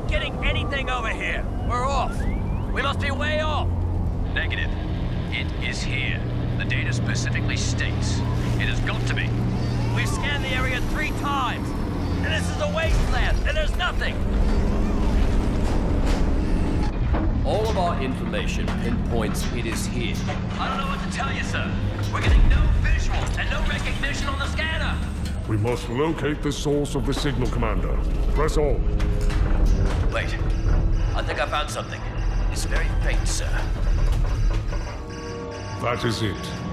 getting anything over here. We're off. We must be way off. Negative. It is here. The data specifically states. It has got to be. We've scanned the area three times. And this is a wasteland, and there's nothing. All of our information pinpoints it is here. I don't know what to tell you, sir. We're getting no visuals and no recognition on the scanner. We must locate the source of the signal, Commander. Press on. Wait. I think I found something. It's very faint, sir. That is it.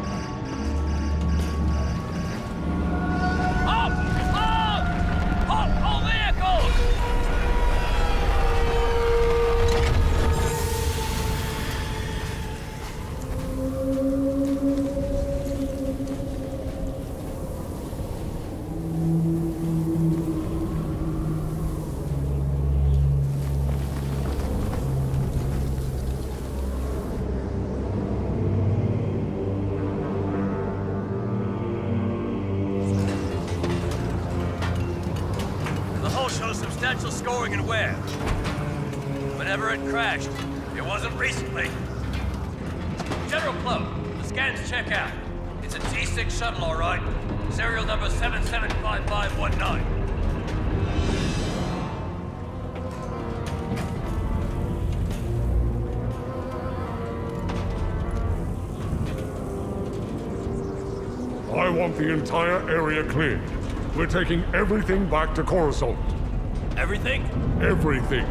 The hull shows substantial scoring and wear. Whenever it crashed, it wasn't recently. General Plo, the scans check out. It's a T6 shuttle, all right. Serial number 775519. I want the entire area cleared. We're taking everything back to Coruscant. Everything? Everything.